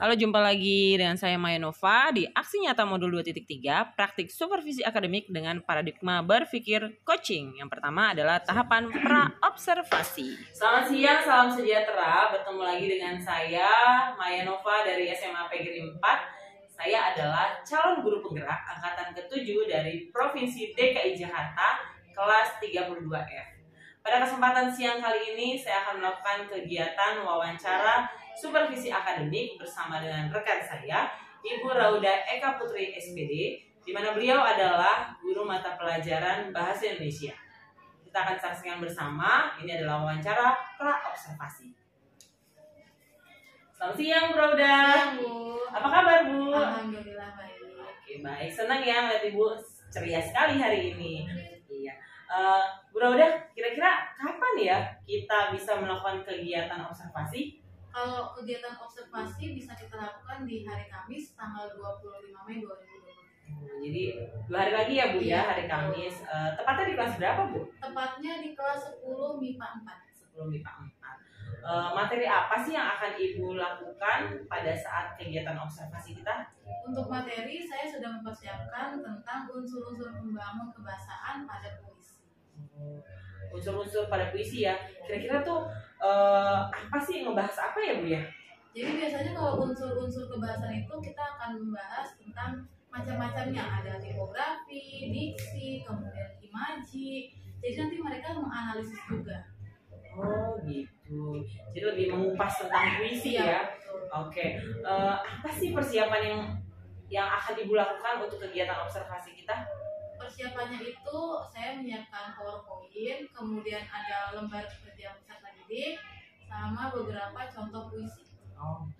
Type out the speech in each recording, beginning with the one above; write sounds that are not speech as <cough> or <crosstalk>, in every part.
Halo, jumpa lagi dengan saya Maya Nova di Aksi Nyata Modul 2.3 Praktik Supervisi Akademik dengan Paradigma Berpikir Coaching. Yang pertama adalah tahapan pra-observasi. Selamat siang, salam sejahtera. Bertemu lagi dengan saya Maya Nova dari SMA PGRI 4. Saya adalah calon guru penggerak angkatan ke-7 dari Provinsi DKI Jakarta kelas 32F. Pada kesempatan siang kali ini saya akan melakukan kegiatan wawancara supervisi akademik bersama dengan rekan saya, Ibu Rauda Eka Putri SPD, di mana beliau adalah guru mata pelajaran Bahasa Indonesia. Kita akan saksikan bersama, ini adalah wawancara pra-observasi. Selamat siang, Bu Rauda. Siang, Bu. Apa kabar, Bu? Alhamdulillah baik. Oke, baik. Senang ya melihat Ibu ceria sekali hari ini. Iya. Uh, Bu Rauda, kira-kira kapan ya kita bisa melakukan kegiatan observasi? Kalau kegiatan observasi bisa kita lakukan di hari Kamis tanggal 25 Mei 2020. Hmm, Jadi dua hari lagi ya Bu ya Iya. hari Kamis. Eh, tepatnya di kelas berapa Bu? Tepatnya di kelas 10 MIPA 4. Sebelum MIPA 4. Eh, materi apa sih yang akan Ibu lakukan pada saat kegiatan observasi kita? Untuk materi saya sudah mempersiapkan tentang unsur-unsur membangun kebahasaan pada puisi. Hmm, Unsur-unsur pada puisi ya. Kira-kira tuh eh, apa sih ngebahas apa ya Bu ya? Jadi biasanya kalau unsur-unsur kebahasaan itu kita akan membahas tentang macam-macamnya ada tipografi, diksi, kemudian imaji. Jadi nanti mereka menganalisis juga. Oh gitu. Jadi lebih mengupas tentang puisi Iya, ya. betul. Oke. Eh, apa sih persiapan yang yang akan Ibu lakukan untuk kegiatan observasi kita? persiapannya itu saya menyiapkan PowerPoint, kemudian ada lembar kerja sama beberapa contoh puisi. Oh.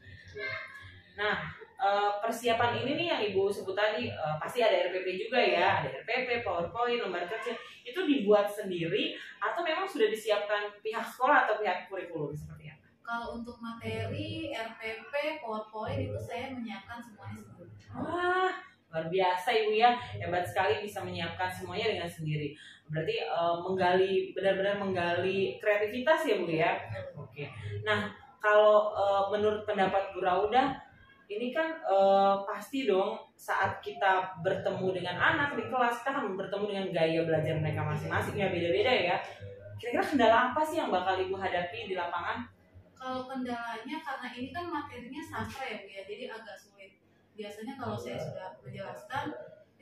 Nah, eh, persiapan ini nih yang Ibu sebut tadi eh, pasti ada RPP juga ya, ada RPP, PowerPoint, lembar kerja. Itu dibuat sendiri atau memang sudah disiapkan pihak sekolah atau pihak kurikulum seperti apa? Kalau untuk materi, RPP, PowerPoint itu saya menyiapkan semuanya sendiri. Wah, luar biasa Ibu ya. Hebat sekali bisa menyiapkan semuanya dengan sendiri. Berarti eh, menggali benar-benar menggali kreativitas ya Bu ya. Oke. Nah, kalau eh, menurut pendapat Bu Rauda, ini kan eh, pasti dong saat kita bertemu dengan anak di kelas, kan bertemu dengan gaya belajar mereka masing-masing ya beda-beda ya. Kira-kira kendala apa sih yang bakal Ibu hadapi di lapangan? Kalau kendalanya karena ini kan materinya sastra ya Bu ya, jadi agak sulit. Biasanya kalau saya sudah menjelaskan,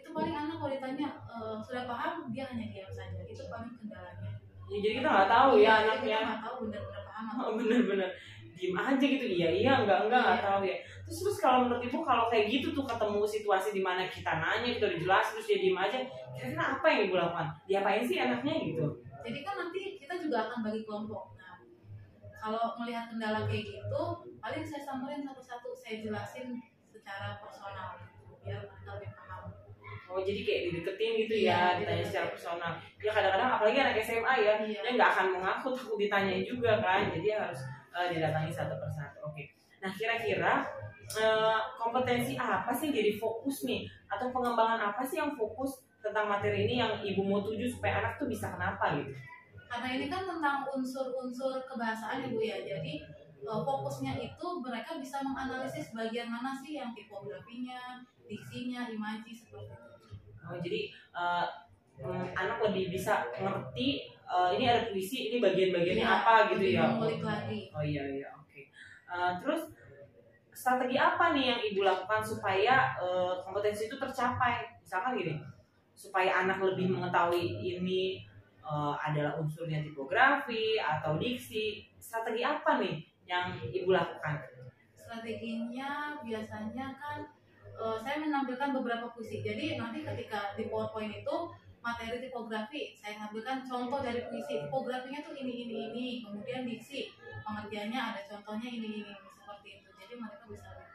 itu paling anak kalau ditanya "E, sudah paham, dia hanya diam saja. Itu paling kendalanya. Ya, jadi kita nggak tahu ya Iya, jadi anaknya. Kita nggak tahu benar-benar paham Oh, bener-bener diem aja gitu iya iya enggak enggak nggak Iya. tahu ya terus terus kalau menurut ibu kalau kayak gitu tuh ketemu situasi di mana kita nanya kita udah jelas terus dia diem aja kira-kira apa yang ibu lakukan diapain sih anaknya gitu Jadi kan nanti kita juga akan bagi kelompok. Nah, kalau melihat kendala kayak gitu, paling saya samperin satu-satu, saya jelasin secara personal gitu, biar mereka lebih paham. Oh jadi kayak dideketin gitu Iya, ya ditanya dideketin. secara personal. Ya kadang-kadang apalagi anak SMA ya Iya. dia nggak akan mengaku takut ditanyain juga kan. Jadi harus eh, didatangi satu persatu. Oke. Nah kira-kira eh, kompetensi apa sih yang jadi fokus nih? Atau pengembangan apa sih yang fokus tentang materi ini yang ibu mau tuju supaya anak tuh bisa kenapa gitu? Karena ini kan tentang unsur-unsur kebahasaan ya Bu ya, jadi eh, fokusnya itu mereka bisa menganalisis bagian mana sih yang tipografinya, diksinya, imaji seperti itu. Oh, jadi mm, anak lebih bisa ngerti eh, ini ada puisi, ini bagian-bagiannya Iya, apa gitu ya. mengulik lagi. Oh iya iya oke. Eh, terus strategi apa nih yang ibu lakukan supaya eh, kompetensi itu tercapai? Misalkan gini, supaya anak lebih mengetahui ini eh, adalah unsurnya tipografi atau diksi. Strategi apa nih yang ibu lakukan? strateginya biasanya kan eh, saya menampilkan beberapa puisi. Jadi nanti ketika di PowerPoint itu materi tipografi, saya tampilkan contoh dari puisi. Tipografinya tuh ini ini ini, kemudian diksi pengertiannya ada contohnya ini ini, seperti itu. Jadi mereka bisa lihat.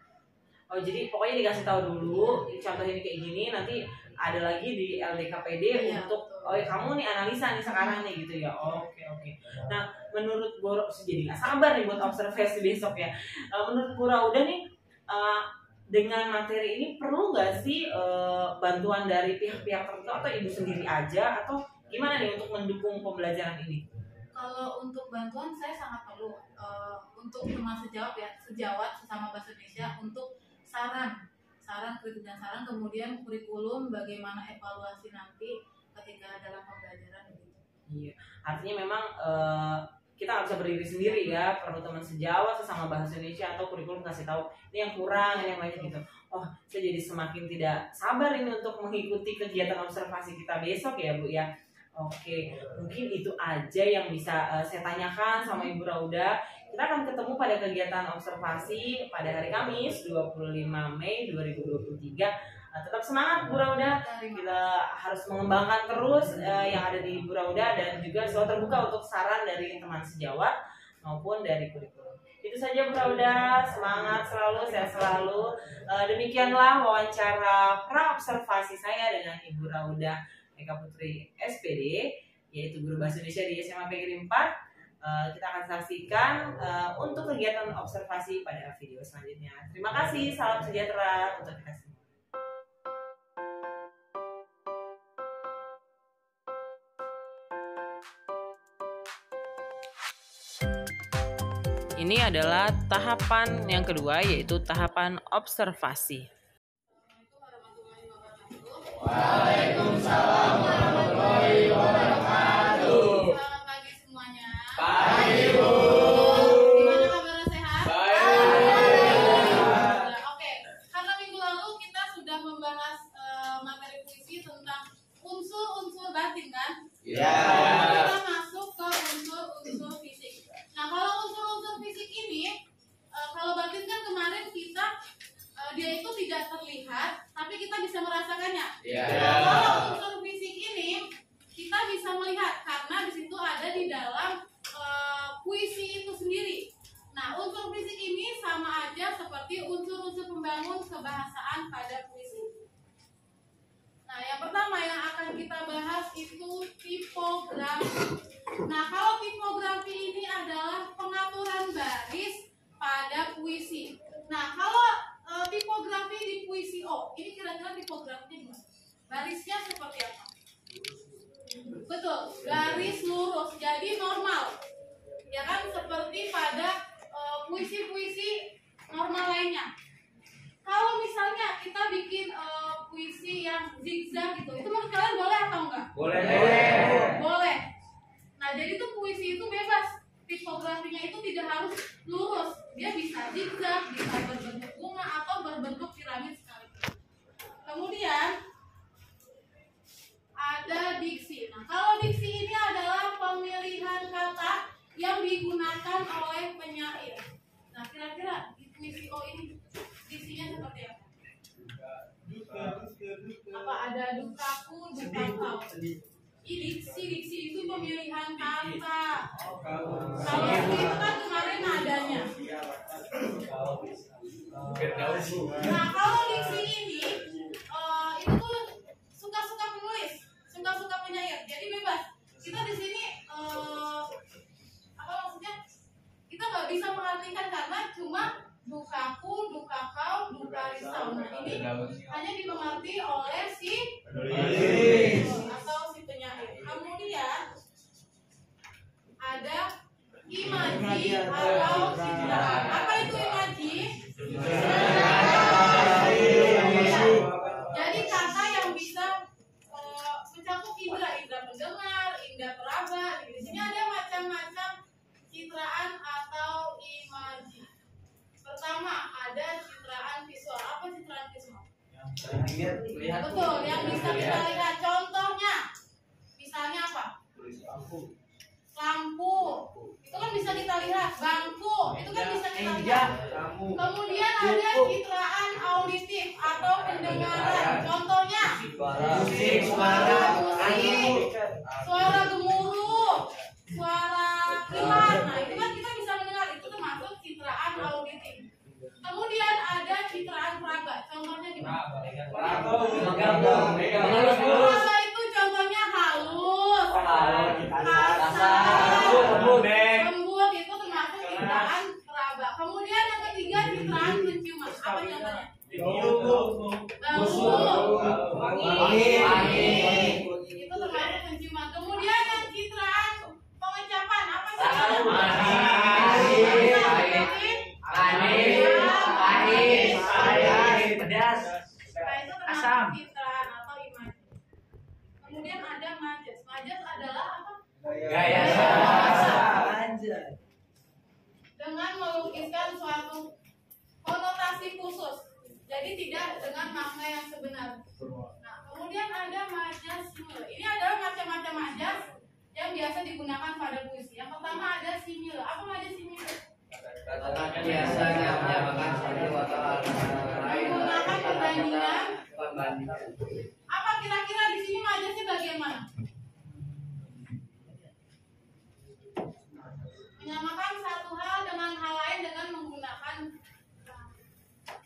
Oh jadi pokoknya dikasih tahu dulu contoh ini kayak gini nanti ada lagi di LDKPD Iya, untuk betul. oh ya, kamu nih analisa nih sekarang nih gitu ya. Oke oke. Nah menurut Bu Ra- jadi nggak sabar nih buat observasi besok ya. Eh, menurut Bu Rauda nih eh, dengan materi ini perlu nggak sih eh, bantuan dari pihak-pihak tertentu atau ibu sendiri aja atau gimana nih untuk mendukung pembelajaran ini? Kalau untuk bantuan saya sangat perlu. uh, untuk teman sejawat ya sejawat sesama bahasa Indonesia untuk saran saran kritik dan saran kemudian kurikulum bagaimana evaluasi nanti ketika dalam pembelajaran gitu. Iya, artinya memang uh, kita nggak bisa berdiri sendiri ya perlu teman sejawat sesama bahasa Indonesia atau kurikulum kasih tahu ini yang kurang ini yang banyak gitu oh saya jadi semakin tidak sabar ini untuk mengikuti kegiatan observasi kita besok ya bu ya Oke, mungkin itu aja yang bisa uh, saya tanyakan sama Ibu Rauda. Kita akan ketemu pada kegiatan observasi pada hari Kamis 25 Mei 2023. Uh, tetap semangat Bu Rauda. Kita harus mengembangkan terus uh, yang ada di Bu Rauda dan juga selalu terbuka untuk saran dari teman sejawat maupun dari kurikulum. Itu saja Bu Rauda, semangat selalu, sehat selalu. Uh, demikianlah wawancara pra observasi saya dengan Ibu Rauda Eka Putri SPD yaitu guru bahasa Indonesia di SMA PGRI 4 uh, kita akan saksikan untuk kegiatan observasi pada video selanjutnya. Terima kasih, salam sejahtera untuk kita Ini adalah tahapan yang kedua yaitu tahapan observasi. Waalaikumsalam warahmatullahi wabarakatuh. Selamat pagi semuanya. Pagi Bu. Gimana kabarnya sehat? Baik. Oke, karena minggu lalu kita sudah membahas eh, materi puisi tentang unsur-unsur batin kan? Ya. Kita masuk ke unsur-unsur fisik. Nah, kalau unsur-unsur fisik ini, eh, kalau batin kan kemarin kita eh, dia itu tidak terlihat, tapi kita bisa merasakannya. Ya. Nah, kalau unsur fisik ini kita bisa melihat karena di situ ada di dalam eh, puisi itu sendiri. Nah, unsur fisik ini sama aja seperti unsur-unsur pembangun kebahasaan pada puisi. Nah, yang pertama yang akan kita bahas itu tipografi. Nah, kalau tipografi ini adalah pengaturan baris pada puisi. Nah, kalau eh, tipografi di puisi O, ini kira-kira tipografinya gimana? Barisnya seperti apa? Betul, garis lurus, jadi normal. Ya kan seperti pada eh, puisi-puisi normal lainnya. Kalau misalnya kita bikin eh, puisi yang zigzag gitu, itu menurut kalian boleh atau enggak? Boleh. Boleh. Nah, jadi tuh puisi itu bebas. Tipografinya itu tidak harus lurus. Dia bisa zigzag, bisa berbentuk bunga atau berbentuk piramid sekalipun. Kemudian ada diksi. Nah, kalau diksi ini adalah pemilihan kata yang digunakan oleh penyair. Nah, kira-kira di puisi O ini diksinya seperti apa? Apa ada dukaku, duka kau? diksi diksi itu pemilihan kata kalau diksi itu kan kemarin nadanya nah kalau diksi ini eh, itu suka-suka penulis suka-suka penyair. Jadi bebas. Kita di sini eh, apa maksudnya? Kita nggak bisa mengartikan karena cuma dukaku duka kau duka risau nah ini hanya dimengerti oleh si atau si penyair. Kemudian ada imaji atau citraan. Apa itu imaji? Jadi kata yang bisa eh, mencakup indera, indera pendengar, indera peraba. Di sini ada macam-macam citraan atau imaji. Pertama ada citraan visual. Apa citraan visual? Betul, yang bisa kita lihat contohnya. Misalnya apa? Lampu. Itu kan bisa kita lihat. Bangku. Itu kan bisa kita lihat. Kemudian ada citraan auditif atau pendengaran. Contohnya Musik, suara, musik, suara gemuruh, suara kilat. Nah, itu kan kita bisa mendengar. Itu termasuk citraan auditif. Kemudian ada citraan peraba. Contohnya gimana? Peraba itu contohnya halus, kasar, lembut itu termasuk citraan peraba. Kemudian yang ketiga citraan penciuman. Apa contohnya? Bau, itu termasuk penciuman. Kemudian yang citraan pengecapan. Apa citraan? Nah, itu Asam. termasuk citraan atau imaj. Kemudian ada majas. Majas adalah apa? Gaya Dengan melukiskan suatu konotasi khusus. Jadi tidak dengan makna yang sebenar. Nah, kemudian ada majas simile. Ini adalah macam-macam majas yang biasa digunakan pada puisi. Yang pertama ada simile. Apa majas simile? Biasanya menyamakan satu atau lain Menggunakan perbandingan. Perbandingan Apa kira-kira di sini majasnya bagaimana? Menyamakan satu hal dengan hal lain dengan menggunakan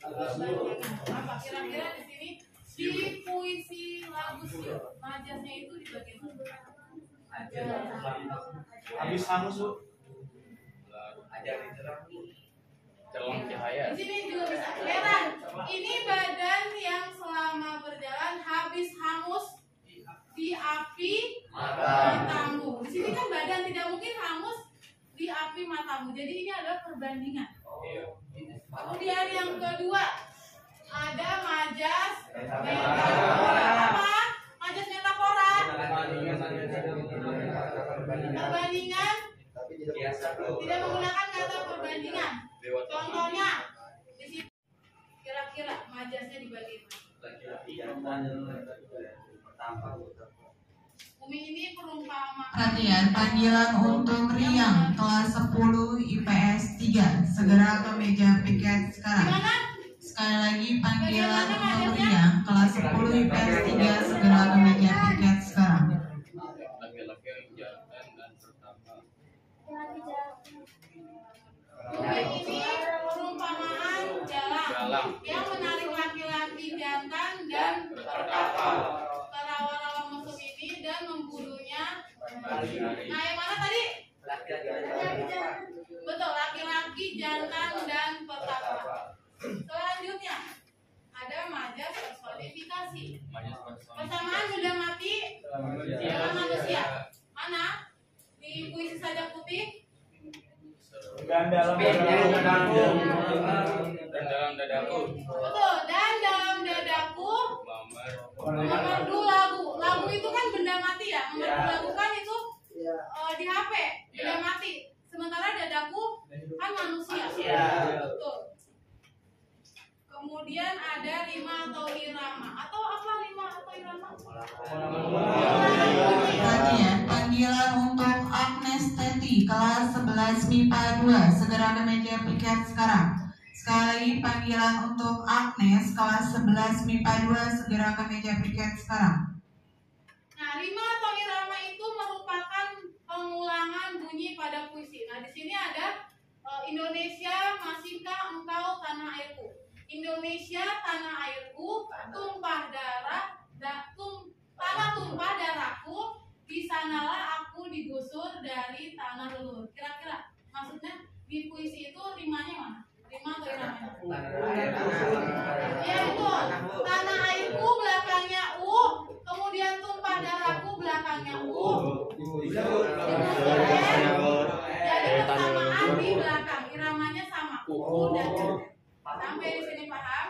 perbandingan. Apa kira-kira di sini di puisi lagu siu majasnya itu di bagian mana? Habis hangus bu. Ada di terang Celong cahaya. Di sini juga bisa. Heran, ini badan yang selama berjalan habis hangus di api matamu. Di sini kan badan tidak mungkin hangus di api matamu. Jadi ini adalah perbandingan. Kemudian yang kedua ada majas metafora. Apa? Majas metafora. Perbandingan tidak menggunakan kata perbandingan. Contohnya di sini kira-kira majasnya di bagian mana? Umi ini perumpamaan. Perhatian, panggilan untuk Riang kelas 10 IPS 3 segera ke meja piket sekarang. Gimana? Sekali lagi panggilan untuk Riang kelas 10 IPS 3 segera ke meja piket sekarang. Laki-laki yang jantan dan pertama. Umi ini perumpamaan Jalang. yang menarik laki-laki jantan dan rawa-rawa musuh ini dan memburunya. Nah, yang mana tadi? Betul, laki-laki jantan dan pertapa. Selanjutnya ada majas personifikasi. Persamaan sudah mati dalam manusia. Mana? Di puisi saja putih. Dan dalam Dan dalam dadaku. Betul. Dan dalam dadaku memerdu lagu. Lagu itu kan benda mati ya. Memerdu lagu kan itu eh, di HP benda Ya. mati. Sementara dadaku kan manusia. Manusia. Betul. Kemudian ada rima atau irama. Atau apa rima atau irama? Perhatian, panggilan untuk Agnes Teti kelas 11 MIPA 2 segera ke meja piket sekarang. Sekali panggilan untuk Agnes kelas 11 MIPA 2 segera ke meja piket sekarang. Nah, rima atau irama itu merupakan pengulangan bunyi pada puisi. Nah, di sini ada eh, Indonesia masihkah engkau tanah airku. Indonesia tanah airku, tumpah darah, da, tum, tanah tumpah darahku, di sanalah aku digusur dari tanah leluhur. Kira-kira maksudnya di puisi itu rimanya mana? Rima atau iramanya? Ya itu tanah airku belakangnya u, kemudian tumpah darahku belakangnya u. Jadi persamaan di belakang, iramanya sama. U dan U. Sampai di sini paham?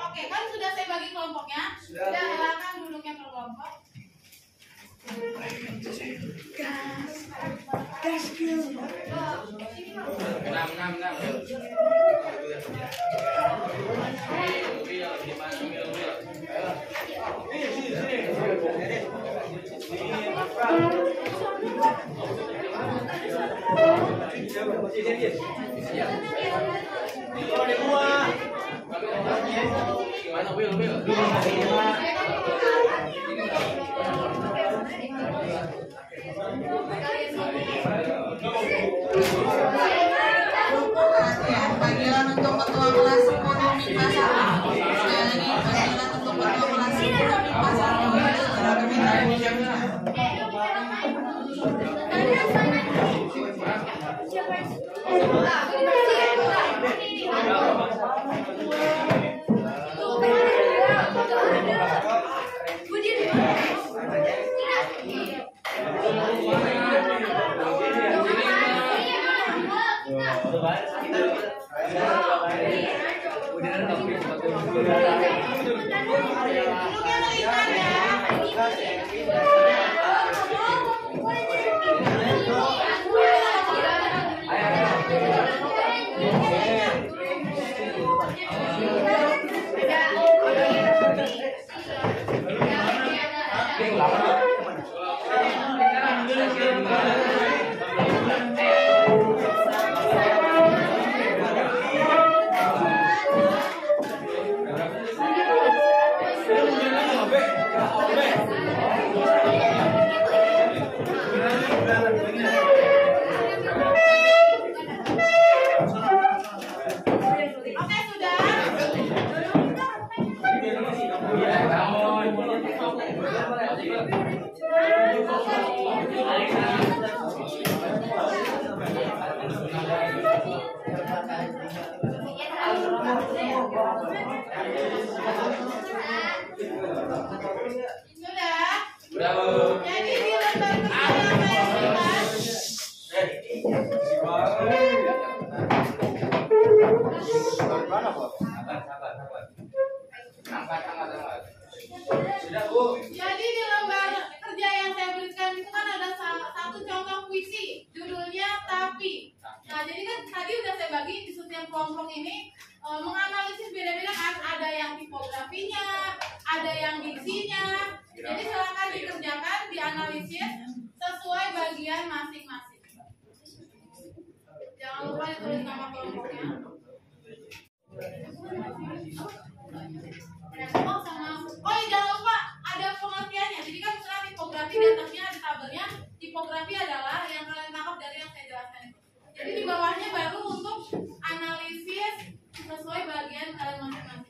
Oke, kan sudah saya bagi kelompoknya. Sudah silakan duduknya per kelompok. Enam, enam, enam. Wil, Wil, gimana panggilan untuk ketua kelas 10 MIPA 1. Sekali lagi panggilan untuk ketua kelas 10 MIPA 1 segera ke meja piket sekarang. <laughs> Udah <laughs> <laughs> Jadi di lembar kerja yang saya berikan itu kan ada sa- satu contoh puisi, judulnya Tapi. Nah, jadi kan tadi udah saya bagi di setiap kelompok ini eh, menganalisis beda-beda kan, ada yang tipografinya, ada yang diksinya. Jadi silakan dikerjakan, dianalisis sesuai bagian masing-masing. Jangan lupa ditulis nama kelompoknya. Oh, sama oh iya, jangan lupa ada pengertiannya. Jadi kan misalnya tipografi di atasnya ada tabelnya. Tipografi adalah yang kalian tangkap dari yang saya jelaskan. Jadi di bawahnya baru untuk analisis sesuai bagian kalian masing-masing.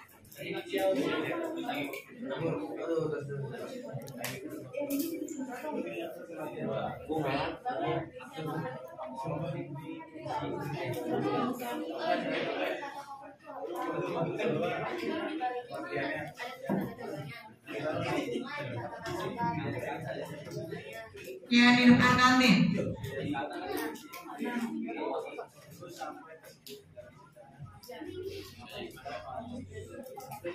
Yang di depan kantin.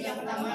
yang pertama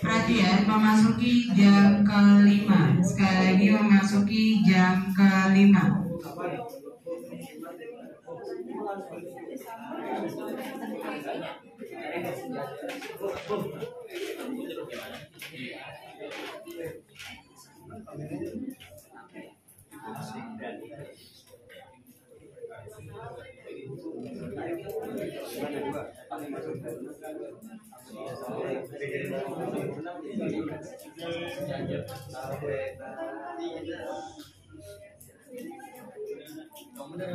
Perhatian memasuki jam kelima. Sekali lagi memasuki jam kelima kamu dari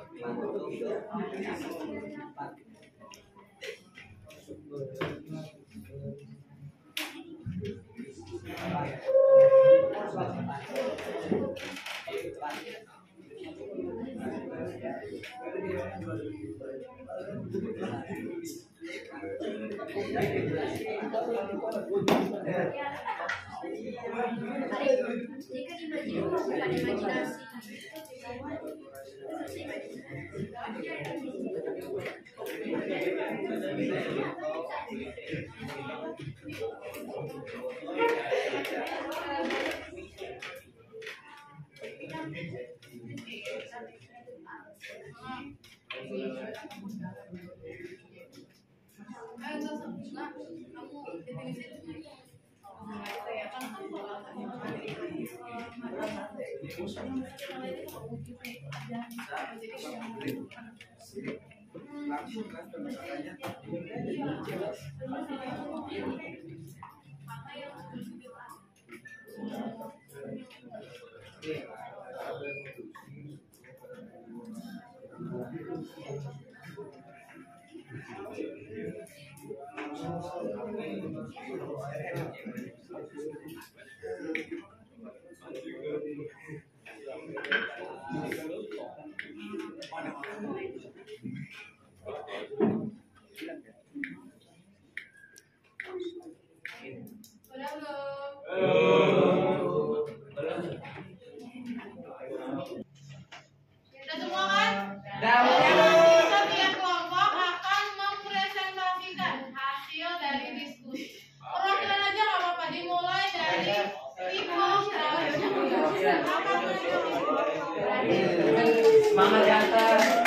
Jika diimajinasi bukan imajinasi. Saya. La acción de la. Semangat ya atas.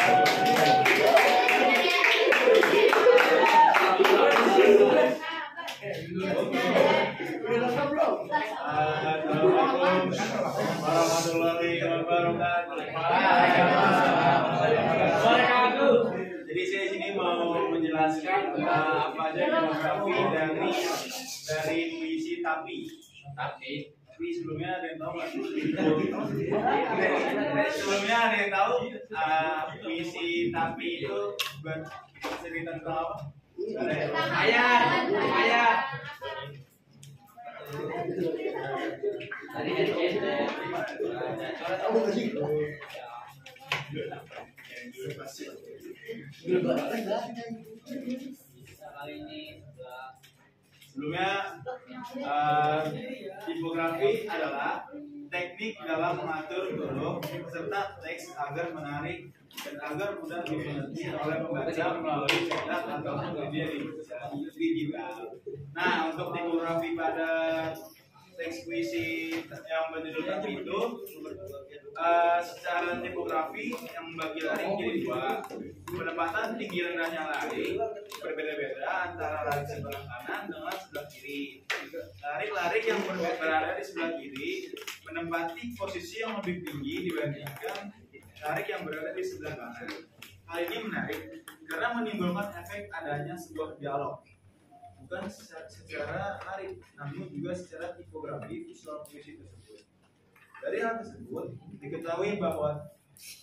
Sebelumnya ada yang tahu uh, tapi itu bercerita tentang apa ya? Ayat, ayat. Tadi Kali ini Sebelumnya, eh, tipografi adalah teknik dalam mengatur huruf serta teks agar menarik dan agar mudah dimengerti oleh pembaca melalui cetak ataupun media digital. Nah, untuk tipografi pada teks puisi yang berjudul itu eh, secara tipografi yang membagi laring jadi dua. Penempatan tinggi rendahnya laring berbeda-beda antara laring sebelah kanan dengan sebelah kiri. Laring-laring yang ber- berada di sebelah kiri menempati posisi yang lebih tinggi dibandingkan laring yang berada di sebelah kanan. Hal ini menarik karena menimbulkan efek adanya sebuah dialog bukan secara, laring namun juga secara tipografi visual puisi tersebut dari hal tersebut diketahui bahwa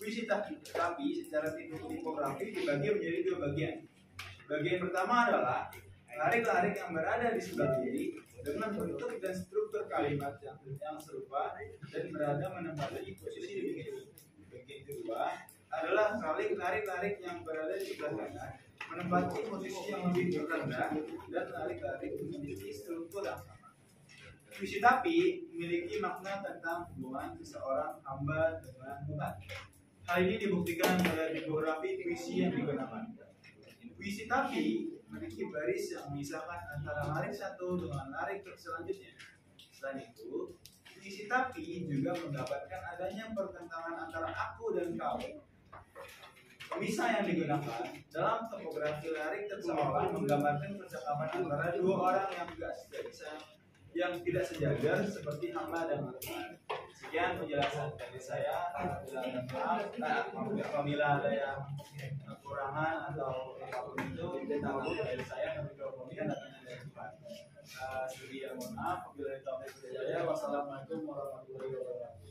puisi tapi, secara tipografi dibagi menjadi dua bagian. Bagian pertama adalah larik-larik yang berada di sebelah kiri dengan bentuk dan struktur kalimat yang, yang serupa dan berada menempati posisi di. Bagian kedua adalah larik-larik yang berada di sebelah kanan menempati posisi yang lebih rendah dan larik-larik memiliki struktur yang sama. Puisi tapi memiliki makna tentang hubungan seseorang hamba dengan Tuhan. Hal ini dibuktikan oleh tipografi puisi yang digunakan. Puisi tapi memiliki baris yang memisahkan antara larik satu dengan larik selanjutnya. Selain itu, puisi tapi juga mendapatkan adanya pertentangan antara aku dan kau. Pemisah yang digunakan dalam topografi larik seolah menggambarkan percakapan antara dua orang yang tidak sejajar, yang tidak sejajar seperti hamba dan Tuhan. Sekian penjelasan dari saya. Apabila ada apabila ada yang kekurangan atau apa pun itu, tahu dari saya kami kemudian datangnya dari Tuhan. Uh, Sekian mohon maaf. Apabila itu wassalamualaikum warahmatullahi wabarakatuh.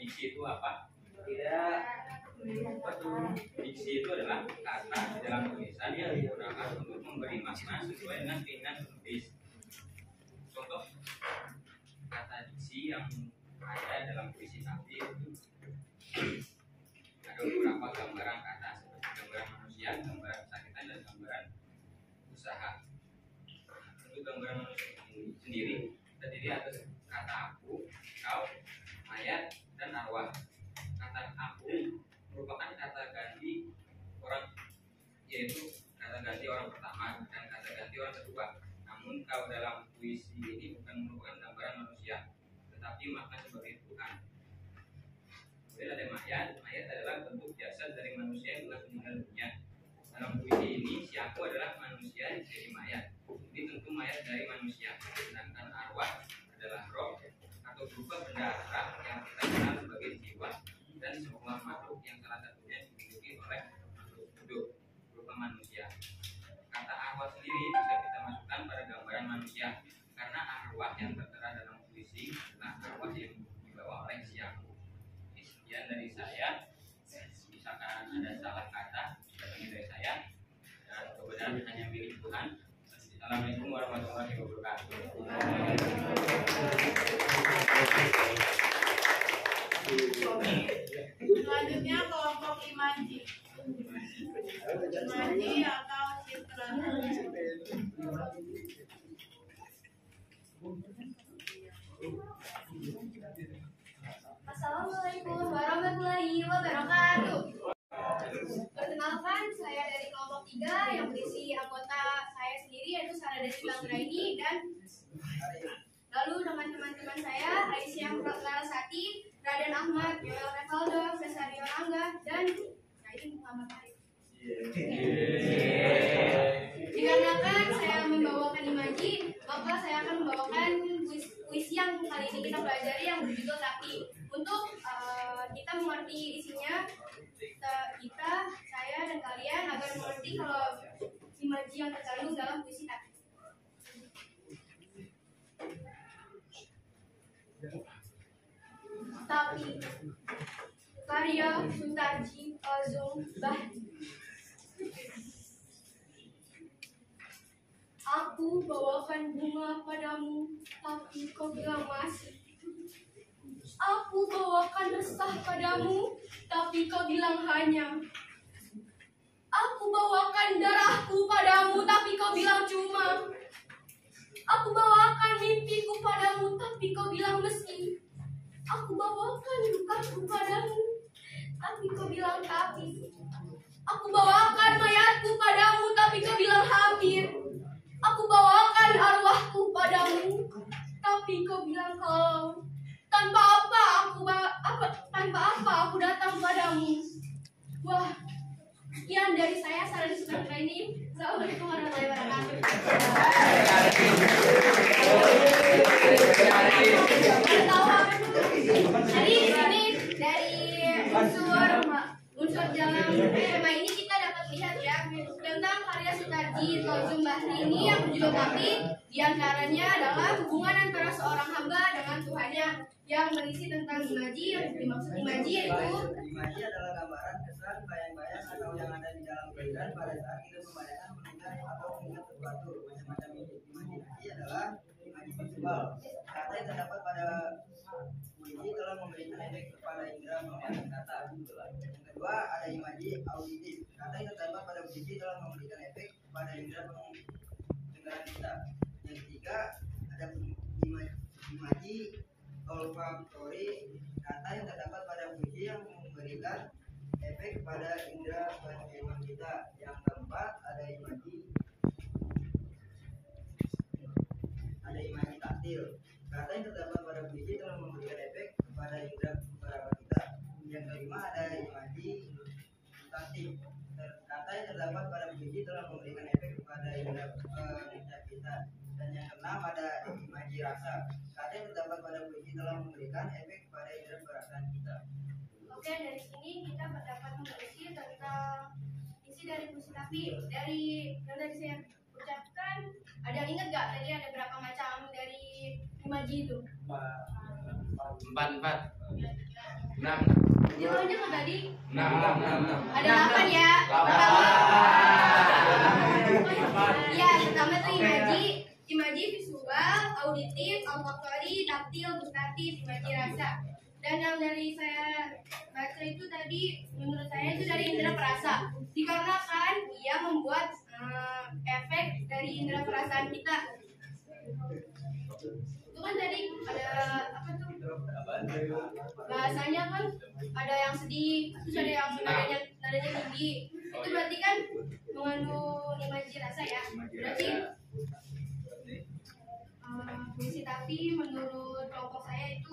diksi itu apa? Tidak. Diksi itu adalah kata dalam tulisan yang digunakan untuk memberi makna sesuai dengan keinginan penulis. Contoh kata diksi yang ada dalam puisi tapi itu ada beberapa gambaran kata seperti gambaran manusia, gambaran kesakitan, dan gambaran usaha. Untuk gambaran manusia sendiri yaitu kata ganti orang pertama dan kata ganti orang kedua. Namun kau dalam puisi ini bukan merupakan gambaran manusia, tetapi makna sebagai Tuhan. Kemudian ada mayat. Mayat adalah bentuk jasad dari manusia yang telah meninggal dunia. Dalam puisi ini, si aku adalah manusia yang jadi mayat. Ini tentu mayat dari manusia. Sedangkan arwah adalah roh atau berupa benda yang kita kenal sebagai jiwa dan sebuah makhluk yang salah satunya dimiliki oleh makhluk hidup berupa manusia. Kata arwah sendiri bisa kita masukkan pada gambaran manusia karena arwah yang tertera dalam puisi adalah arwah yang dibawa oleh si aku. Ini sekian dari saya. Misalkan ada salah kata, datangnya dari saya. Dan kebenaran hanya milik Tuhan. Assalamualaikum warahmatullahi wabarakatuh. Selanjutnya kelompok imaji. Imaji atau citraan. Islam ini dan lalu dengan teman-teman saya Aisyah Larasati, Raden Ahmad, Yoel Revaldo, Cesario Angga dan Said Muhammad Arif. Dikarenakan saya membawakan imaji, maka saya akan membawakan kuis yang kali ini kita pelajari yang berjudul Sakti. Untuk eh, kita mengerti isinya, kita, kita, saya dan kalian agar mengerti kalau imaji yang terkandung dalam puisi Sakti. Tapi karya Suntarji Azum Bahdi Aku bawakan bunga padamu, tapi kau bilang masih. Aku bawakan resah padamu, tapi kau bilang hanya. Aku bawakan darahku padamu, tapi kau bilang cuma. Aku bawakan mimpiku padamu, tapi kau lukaku padamu, tapi kau bilang tapi. Aku bawakan mayatku padamu, tapi kau bilang hampir. Aku bawakan arwahku padamu, tapi kau bilang kalau tanpa apa aku apa tanpa apa aku datang padamu. Wah, sekian dari saya saran suka ini. Assalamualaikum warahmatullahi wabarakatuh. Jadi di sini dari unsur unsur dalam tema ini kita dapat lihat ya tentang karya Sutarji Bahri ini yang berjudul Bakti di antaranya adalah hubungan antara seorang hamba dengan Tuhannya yang berisi tentang imaji yang dimaksud imaji yaitu Imaji adalah gambaran, kesan, bayang-bayang atau yang ada di dalam pikiran pada saat kita membayangkan, mendengar atau mengingat sesuatu. Macam-macam ini. Imajinasi adalah imaji visual. Olfaktori kata yang terdapat pada puisi yang memberikan efek pada indera penciuman kita. Yang keempat ada imaji. Ada imaji taktil. Kata yang terdapat pada puisi telah memberikan efek kepada indera penglihatan kita. Yang kelima ada imaji statik kata yang terdapat pada puisi telah memberikan efek kepada indera penglihatan kita. Dan yang keenam ada imaji rasa kata yang terdapat pada puisi telah memberikan efek kepada indera perasaan kita Oke, dari sini kita dapat mengisi tentang isi dari puisi tapi dari yang tadi saya ucapkan ada yang ingat gak tadi ada berapa macam dari imaji itu? Empat empat. Enam. Jumlahnya kan tadi Enam enam enam. enam. ada delapan ya. Delapan. Ya, pertama tuh imaji, imaji visual, auditif, olfaktori, taktil, gustatif, imaji rasa. Dan yang dari saya baca itu tadi, menurut saya itu dari indera perasa. Dikarenakan ia membuat eh, efek dari indera perasaan kita. Itu kan tadi ada apa tuh? bahasanya kan ada yang sedih terus ada yang nadanya nadanya tinggi itu berarti kan mengandung imaji rasa ya berarti puisi tapi menurut kelompok saya itu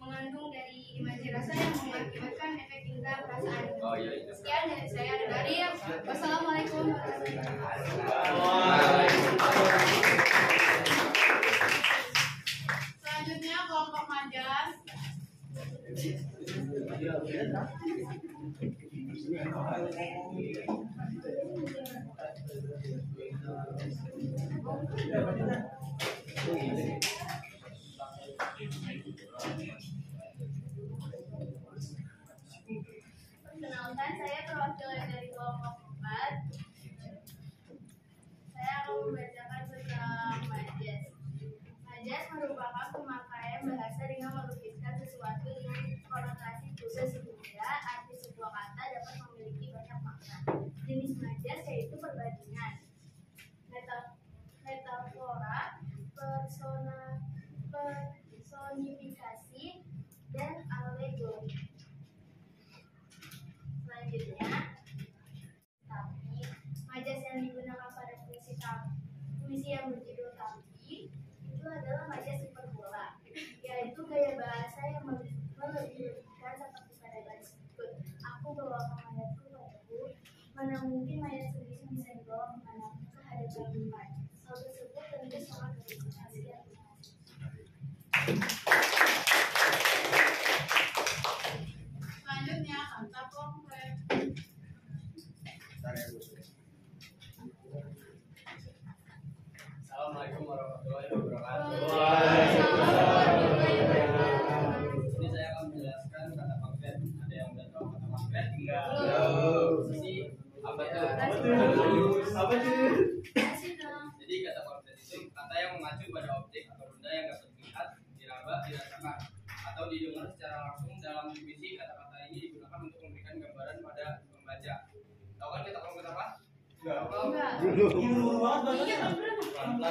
mengandung dari imaji rasa yang mengakibatkan efek indera perasaan Oh iya iya. sekian dari saya dari wassalamualaikum warahmatullahi Selanjutnya kelompok majas. Perkenalkan, saya perwakilan dari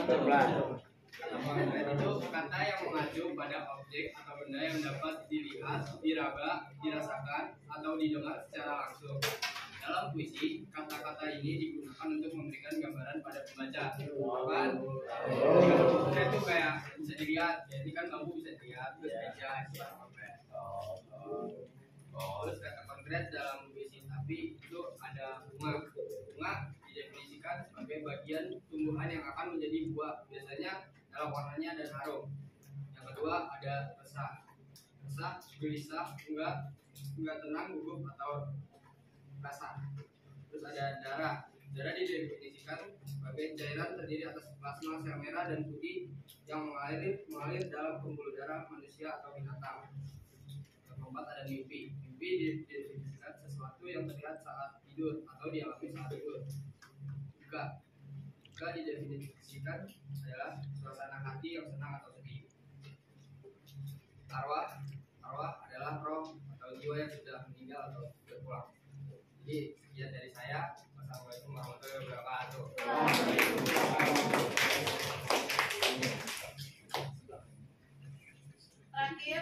Pelan-pelan. Kata yang mengacu pada objek atau benda yang dapat dilihat, diraba, dirasakan, atau didengar secara langsung. Dalam puisi, kata-kata ini digunakan untuk memberikan gambaran pada pembaca. Kan? Konkret itu kayak bisa dilihat, ini kan bambu bisa dilihat, terus meja kata konkret. Terus kata konkret dalam puisi tapi itu ada bunga. Bunga didefinisikan sebagai bagian tumbuhan yang akan menjadi buah. Biasanya dalam warnanya dan harum. Yang kedua ada resah. Resah, gelisah, enggak enggak tenang, gugup atau rasa. Terus ada darah. Darah didefinisikan sebagai cairan terdiri atas plasma sel merah dan putih yang mengalir mengalir dalam pembuluh darah manusia atau binatang. Yang keempat ada mimpi. Mimpi didefinisikan sesuatu yang terlihat saat tidur atau dialami saat tidur. Duka. Duka didefinisikan adalah suasana hati yang senang atau sedih. Arwah. Arwah adalah roh atau jiwa yang sudah meninggal atau sudah pulang. Jadi sekian dari saya. Wassalamualaikum warahmatullahi wabarakatuh. Terakhir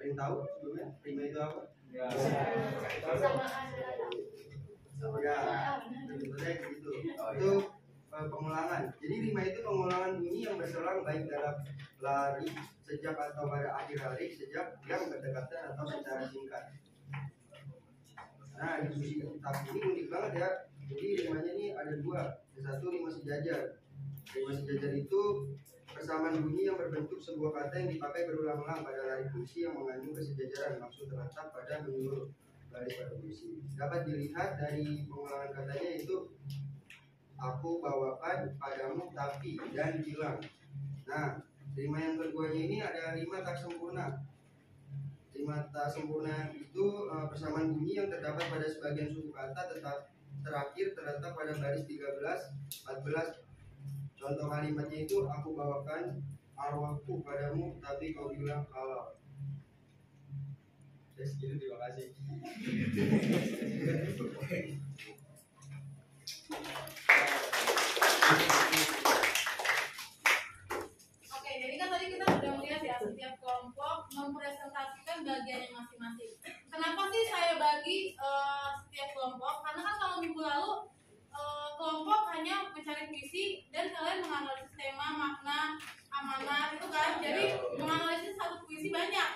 Ada yang tahu sebelumnya lima itu apa? Ya, sebetulnya gitu. Itu eh, pengulangan. Jadi lima itu pengulangan bunyi yang berselang baik dalam lari, sejak atau pada akhir hari, sejak yang berdekatan atau secara singkat. Nah, di puisi tapi ini unik banget ya. Jadi rimanya ini ada dua. Yang satu rima sejajar. Rima sejajar itu persamaan bunyi yang berbentuk sebuah kata yang dipakai berulang-ulang pada lari puisi yang mengandung kesejajaran maksud terletak pada menyeluruh baris pada puisi. Dapat dilihat dari pengulangan katanya itu aku bawakan padamu tapi dan bilang. Nah, lima yang keduanya ini ada lima tak sempurna. Lima tak sempurna itu eh, persamaan bunyi yang terdapat pada sebagian suku kata tetap terakhir terletak pada baris 13, 14. Contoh kalimatnya itu aku bawakan arwahku padamu tapi kau bilang kalau. Ya segitu terima kasih. <laughs> kan. Jadi menganalisis satu puisi banyak.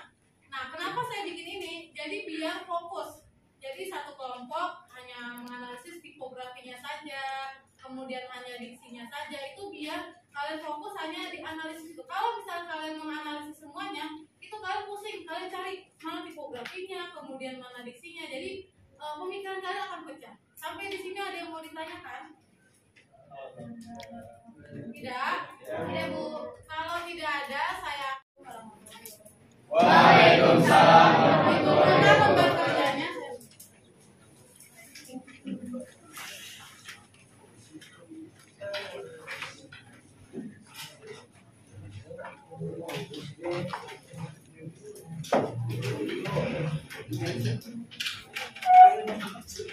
Nah, kenapa saya bikin ini? Jadi biar fokus. Jadi satu kelompok hanya menganalisis tipografinya saja, kemudian hanya diksinya saja itu biar kalian fokus hanya di analisis itu. Kalau misalnya kalian menganalisis semuanya, itu kalian pusing, kalian cari mana tipografinya, kemudian mana diksinya. Jadi eh, pemikiran kalian akan pecah. Sampai di sini ada yang mau ditanyakan? Tidak? Tidak Bu. Kalau tidak ada, saya Waalaikumsalam lembar kerjanya?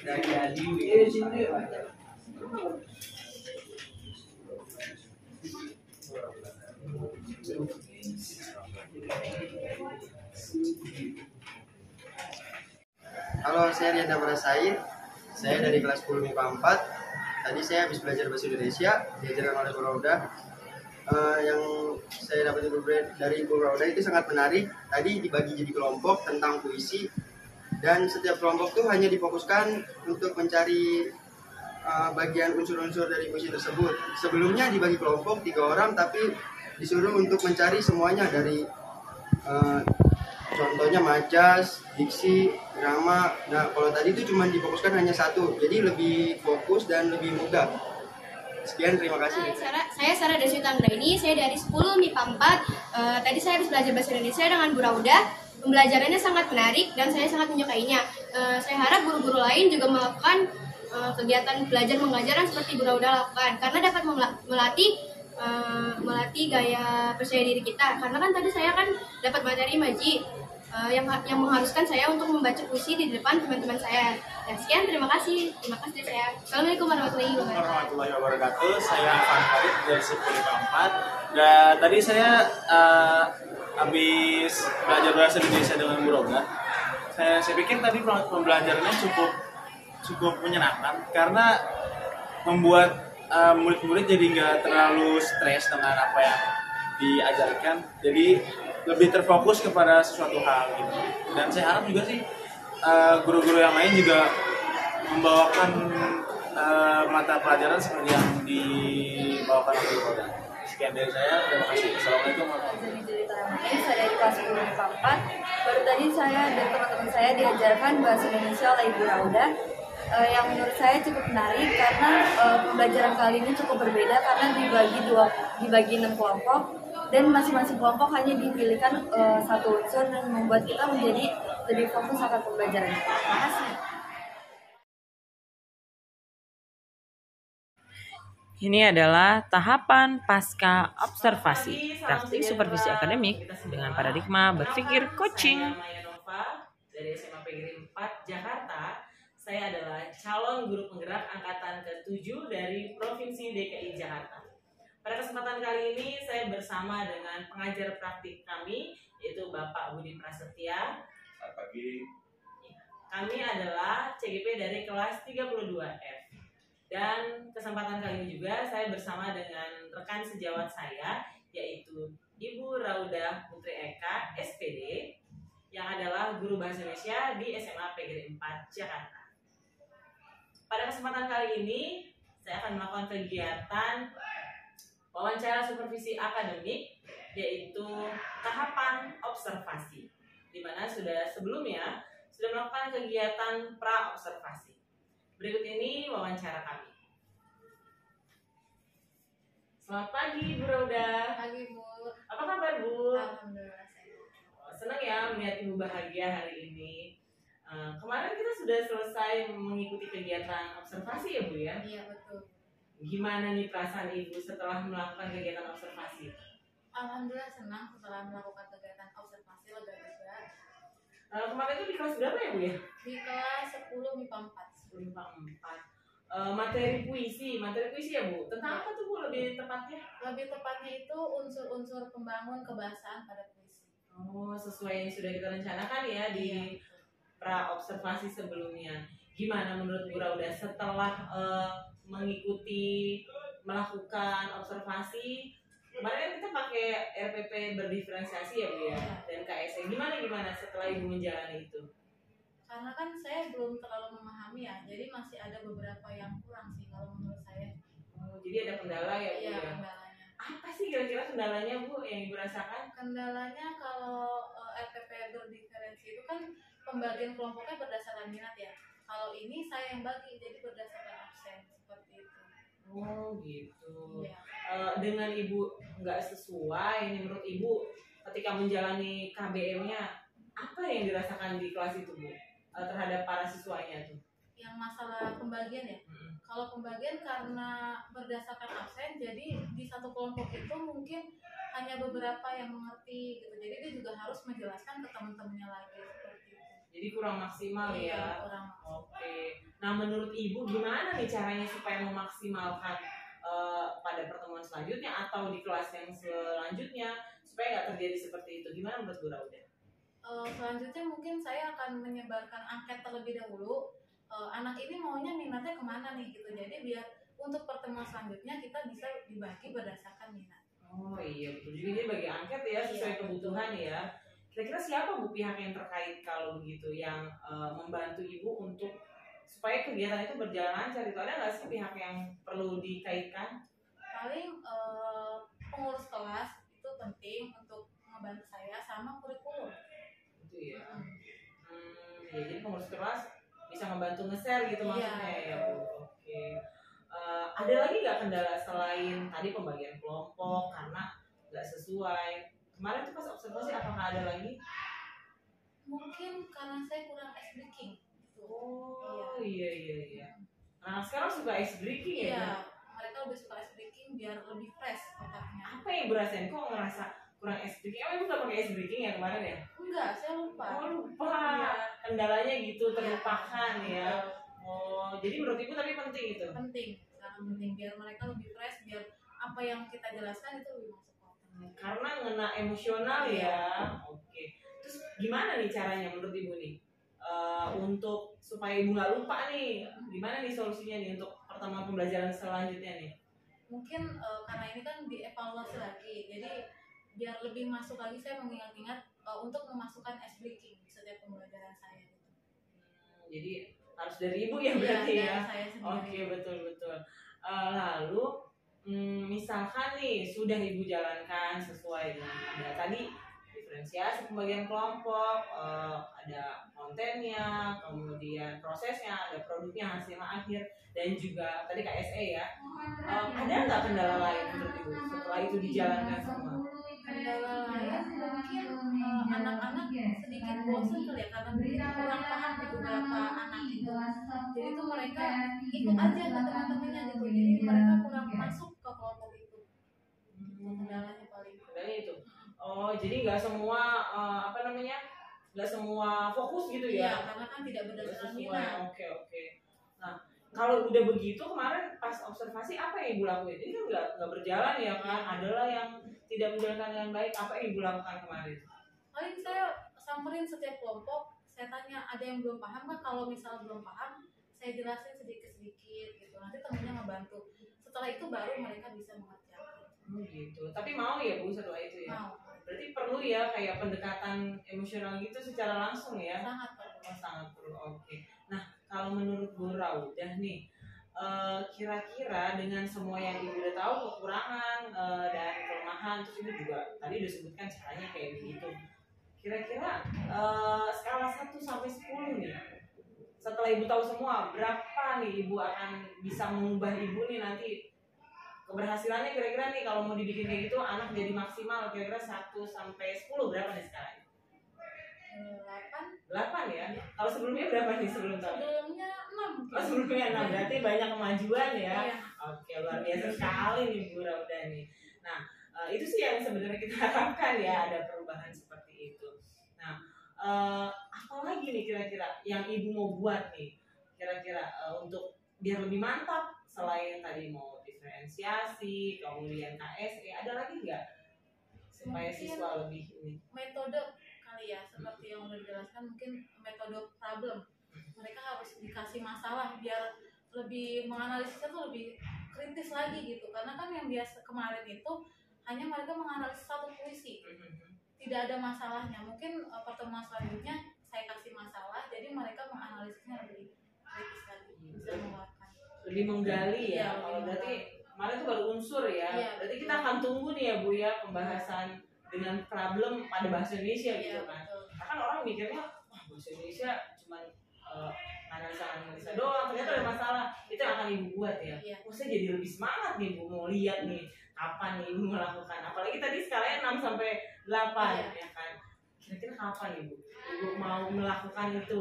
Dari Adi Halo, saya Rian Damara Said. Saya dari kelas 10 MIPA 4. Tadi saya habis belajar bahasa Indonesia, diajarkan oleh Bu Rauda. Eh, yang saya dapat dari Bu Rauda itu sangat menarik. Tadi dibagi jadi kelompok tentang puisi dan setiap kelompok tuh hanya difokuskan untuk mencari uh, bagian unsur-unsur dari puisi tersebut. Sebelumnya dibagi kelompok tiga orang, tapi disuruh untuk mencari semuanya dari uh, contohnya majas, diksi, drama. Nah kalau tadi itu cuma difokuskan hanya satu, jadi lebih fokus dan lebih mudah. Sekian, terima kasih. Hai, Sarah, saya Sarah Deswita ini saya dari 10 MIPA 4. Eh, tadi saya habis belajar bahasa Indonesia dengan Bu Rauda. Pembelajarannya sangat menarik dan saya sangat menyukainya. Eh, saya harap guru-guru lain juga melakukan eh, kegiatan belajar mengajar seperti Bu Rauda lakukan karena dapat melatih eh, melatih gaya percaya diri kita. Karena kan tadi saya kan dapat materi maji eh, yang yang mengharuskan saya untuk membaca puisi di depan teman-teman saya. Dan sekian, terima kasih. Terima kasih dari saya. Assalamualaikum warahmatullahi wabarakatuh. warahmatullahi wabarakatuh. Saya Afan Farid dari Sipil keempat. Dan tadi saya eh, habis belajar bahasa Indonesia dengan Bu Roga. Saya, saya pikir tadi pembelajarannya cukup cukup menyenangkan karena membuat eh, murid-murid jadi nggak terlalu stres dengan apa yang diajarkan. Jadi lebih terfokus kepada sesuatu hal gitu. Dan saya harap juga sih eh, guru-guru yang lain juga membawakan eh, mata pelajaran seperti yang dibawakan oleh Roga. Sekian dari saya, terima kasih. Assalamualaikum warahmatullahi wabarakatuh. Saya kelas 10 MIPA 4. Baru tadi saya dan teman-teman saya diajarkan bahasa Indonesia oleh Ibu Rauda. eh, yang menurut saya cukup menarik karena eh, pembelajaran kali ini cukup berbeda karena dibagi dua dibagi enam kelompok dan masing-masing kelompok hanya dipilihkan eh, satu unsur dan membuat kita menjadi lebih fokus akan pembelajaran. Terima kasih. Ini adalah tahapan pasca observasi praktik supervisi akademik dengan paradigma berpikir coaching. Dari SMA PGRI 4 Jakarta, saya adalah calon guru penggerak angkatan ke-7 dari Provinsi DKI Jakarta. Pada kesempatan kali ini saya bersama dengan pengajar praktik kami yaitu Bapak Budi Prasetya. Selamat pagi. Kami adalah CGP dari kelas 32F. Dan kesempatan kali ini juga saya bersama dengan rekan sejawat saya yaitu Ibu Rauda Putri Eka, SPD, yang adalah guru bahasa Indonesia di SMA PGRI 4 Jakarta. Pada kesempatan kali ini saya akan melakukan kegiatan wawancara supervisi akademik yaitu tahapan observasi di mana sudah sebelumnya sudah melakukan kegiatan pra observasi. Berikut ini wawancara kami. Selamat pagi Bu Rauda. Pagi Bu. Apa kabar Bu? Alhamdulillah Senang ya melihat Ibu bahagia hari ini. Eh, kemarin kita sudah selesai mengikuti kegiatan observasi ya Bu ya. Iya betul. Gimana nih perasaan Ibu setelah melakukan kegiatan observasi? Alhamdulillah senang setelah melakukan kegiatan observasi lega juga Eh, kemarin itu di kelas berapa ya Bu ya? di kelas 10 MIPA 4. 10 4. Eh, materi puisi, materi puisi ya Bu. Tentang apa tuh Bu lebih tepatnya? Lebih tepatnya itu unsur-unsur pembangun kebahasaan pada puisi. Oh, sesuai yang sudah kita rencanakan ya di Iya. pra observasi sebelumnya. Gimana menurut Bu Rauda setelah eh, mengikuti melakukan observasi kemarin kan kita pakai RPP berdiferensiasi ya Bu ya dan KSE gimana gimana setelah Ibu menjalani itu? Karena kan saya belum terlalu memahami ya, jadi masih ada beberapa yang kurang sih kalau menurut saya. Oh, jadi ada kendala ya Bu Iya ya? kendalanya. Apa sih kira-kira kendalanya Bu yang Ibu rasakan? Kendalanya kalau eh, RPP berdiferensi itu kan pembagian kelompoknya berdasarkan minat ya. kalau ini saya yang bagi jadi berdasarkan absen Oh gitu. Iya. Eh, dengan ibu nggak sesuai, ini menurut ibu ketika menjalani KBM-nya apa yang dirasakan di kelas itu bu Eh, terhadap para siswanya tuh? yang masalah pembagian ya Mm. kalau pembagian karena berdasarkan absen jadi di satu kelompok itu mungkin hanya beberapa yang mengerti gitu jadi dia juga harus menjelaskan ke teman-temannya lagi seperti Jadi kurang maksimal Iya, ya. kurang Oke. Nah menurut ibu gimana nih caranya supaya memaksimalkan eh, pada pertemuan selanjutnya atau di kelas yang selanjutnya supaya nggak terjadi seperti itu? Gimana menurut Bu Rauda? Eh, selanjutnya mungkin saya akan menyebarkan angket terlebih dahulu Eh, anak ini maunya minatnya ke mana nih gitu jadi biar untuk pertemuan selanjutnya kita bisa dibagi berdasarkan minat Oh iya betul jadi bagi angket ya sesuai Iya, kebutuhan ya. Kira-kira siapa bu pihak yang terkait kalau begitu yang eh, membantu ibu untuk supaya kegiatan itu berjalan lancar itu ada nggak sih pihak yang perlu dikaitkan? paling eh, pengurus kelas itu penting untuk membantu saya sama kurikulum Itu ya. Hmm. Hmm, ya jadi pengurus kelas bisa membantu nge-share gitu Iya, maksudnya ya betul. bu. Oke. Eh, ada lagi nggak kendala selain tadi pembagian kelompok karena nggak sesuai? Kemarin tuh pas observasi apakah ada lagi? mungkin karena saya kurang ice breaking gitu. Oh iya iya iya. Nah sekarang suka ice breaking ya? Iya, mereka lebih suka ice breaking biar lebih fresh otaknya. Apa yang ibu rasain? Kok ngerasa kurang ice breaking? Emang ibu nggak pakai ice breaking ya kemarin ya? Enggak, saya lupa. Oh lupa. Iya. Kendalanya gitu terlupakan ya. Oh jadi menurut ibu tapi penting itu. Penting, sangat penting biar mereka lebih fresh, biar apa yang kita jelaskan itu lebih masuk Karena ngena emosional ya. Oke. Terus gimana nih caranya menurut ibu nih? Eh, untuk supaya ibu nggak lupa nih, gimana nih solusinya nih untuk pertemuan pembelajaran selanjutnya nih? Mungkin eh, karena ini kan dievaluasi lagi, jadi biar lebih masuk lagi saya mengingat-ingat eh, untuk memasukkan ice breaking di setiap pembelajaran saya. Gitu. Hmm, jadi harus dari ibu ya Iya, berarti ya. Oke betul betul. Eh, lalu mm, misalkan nih sudah ibu jalankan sesuai dengan ada tadi diferensiasi pembagian kelompok, eh, ada kontennya, kemudian prosesnya, ada produknya, hasilnya akhir, dan juga tadi KSE ya. Eh, ada nggak kendala lain menurut ibu setelah itu dijalankan semua? Kendala lain mungkin eh, anak-anak sedikit bosan kali ya karena kurang paham beberapa anak itu. Jadi itu mereka ikut aja ke teman-temannya gitu. Jadi mereka kurang masuk ke kelompok itu. Itu kendalanya paling. Kendalanya itu. Oh jadi nggak semua eh, apa namanya? Nggak semua fokus gitu ya? Iya, karena kan tidak berdasarkan minat. Oke oke. Nah kalau udah begitu kemarin pas observasi apa yang ibu lakuin? Ini kan nggak nggak berjalan ya kan? Adalah yang tidak menjalankan dengan baik. Apa yang ibu lakukan kemarin? Paling saya samperin setiap kelompok, saya tanya ada yang belum paham nggak? Kalau misal belum paham, saya jelasin sedikit-sedikit gitu. Nanti temennya ngebantu. Setelah itu baru mereka bisa mengerjakan. Oh gitu. Tapi mau ya bu setelah itu ya? Mau. Berarti perlu ya kayak pendekatan emosional gitu secara langsung ya? Sangat perlu. Oh sangat perlu. Oke. Nah kalau menurut Bu Raudah nih, eh, kira-kira dengan semua yang ibu udah tahu kekurangan eh, dan kelemahan, terus ibu juga tadi udah sebutkan caranya kayak begitu. Kira-kira eh, skala 1 sampai 10 nih. Setelah ibu tahu semua, berapa nih ibu akan bisa mengubah ibu nih nanti keberhasilannya kira-kira nih kalau mau dibikin kayak gitu anak jadi maksimal kira-kira 1 sampai 10 berapa nih sekarang? Delapan. 8 ya? Kalau sebelumnya berapa nih sebelum tahu? Sebelumnya enam. Oh sebelumnya 6 berarti banyak kemajuan ya? Iya. Oke luar biasa sekali nih Bu Rauda nih. Nah eh, itu sih yang sebenarnya kita <laughs> harapkan ya ada perubahan seperti itu. Nah eh, apa lagi nih kira-kira yang ibu mau buat nih kira-kira eh, untuk biar lebih mantap selain tadi mau diferensiasi kemudian KSE ada lagi nggak supaya Mungkin- siswa lebih ini Metode kali ya, seperti yang udah dijelaskan mungkin metode problem. Mereka harus dikasih masalah biar lebih menganalisisnya tuh lebih kritis lagi gitu. Karena kan yang biasa kemarin itu hanya mereka menganalisis satu puisi. Tidak ada masalahnya. Mungkin eh, pertemuan selanjutnya saya kasih masalah, jadi mereka menganalisisnya lebih kritis lagi. Bisa mengeluarkan. Lebih menggali ya. lebih Kalau berarti kemarin itu baru unsur ya. Iya, berarti kita akan tunggu nih ya Bu ya pembahasan dengan problem pada bahasa Indonesia gitu Iya, kan. betul. Kan orang mikirnya wah bahasa Indonesia cuma eh, sama Melisa doang ternyata ada masalah itu yang akan ibu buat ya Iya. oh saya jadi lebih semangat nih bu mau lihat nih kapan nih ibu melakukan apalagi tadi skalanya 6 sampai 8 Iya. ya kan kira-kira kapan ibu ibu mau melakukan itu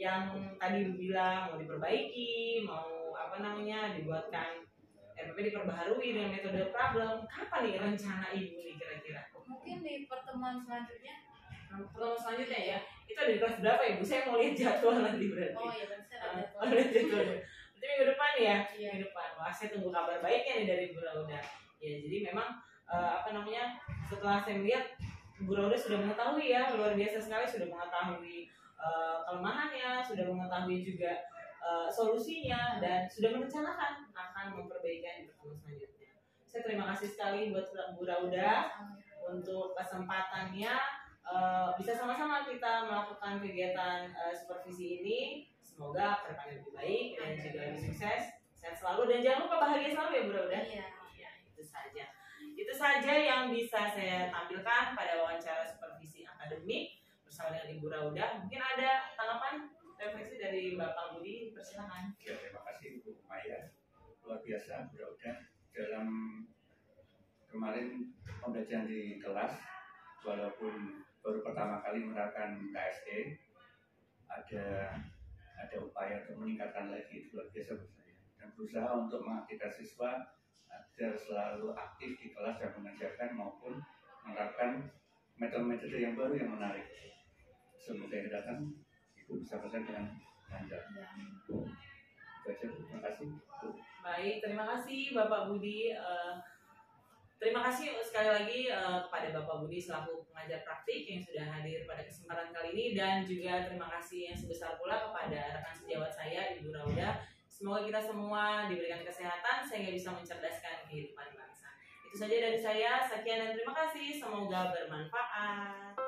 yang tadi ibu bilang mau diperbaiki mau apa namanya dibuatkan RPP diperbaharui dengan metode problem kapan nih rencana ibu nih kira-kira mungkin di pertemuan selanjutnya pertemuan selanjutnya ya itu ada di kelas berapa ibu saya mau lihat jadwal nanti berarti oh iya saya ada Oh, ada jadwalnya. Berarti minggu depan ya? Iya. Minggu depan. Wah, saya tunggu kabar baiknya nih dari Bu Rauda. Ya, jadi memang eh, apa namanya? Setelah saya melihat Bu Rauda sudah mengetahui ya, luar biasa sekali sudah mengetahui eh, kelemahannya, sudah mengetahui juga eh, solusinya dan sudah merencanakan akan memperbaikinya di pertemuan selanjutnya. Saya terima kasih sekali buat Bu Rauda untuk kesempatannya eh, bisa sama-sama kita melakukan kegiatan eh, supervisi ini. Semoga ke depannya lebih baik dan juga lebih sukses. Sehat selalu dan jangan lupa bahagia selalu ya Bu Rauda. iya Ya, itu saja. Itu saja yang bisa saya tampilkan pada wawancara supervisi akademik bersama dengan Ibu Rauda. Mungkin ada tanggapan refleksi dari Bapak Budi, persilakan. Ya, terima kasih Bu Maya. Luar biasa, udah dalam kemarin pembelajaran di kelas, walaupun baru pertama kali menerapkan KSE, ada ada upaya untuk meningkatkan lagi itu luar biasa buat saya. Dan berusaha untuk mengaktifkan siswa agar selalu aktif di kelas dan mengajarkan maupun menerapkan metode-metode yang baru yang menarik. Semoga yang datang Bisa pesan dengan lancar. Itu aja, Bu. terima kasih. Bu. Baik, terima kasih Bapak Budi. Eh, terima kasih sekali lagi eh, kepada Bapak Budi selaku pengajar praktik yang sudah hadir pada kesempatan kali ini dan juga terima kasih yang sebesar pula kepada rekan sejawat saya Ibu Rauda. Semoga kita semua diberikan kesehatan sehingga bisa mencerdaskan kehidupan bangsa. Itu saja dari saya. Sekian dan terima kasih. Semoga bermanfaat.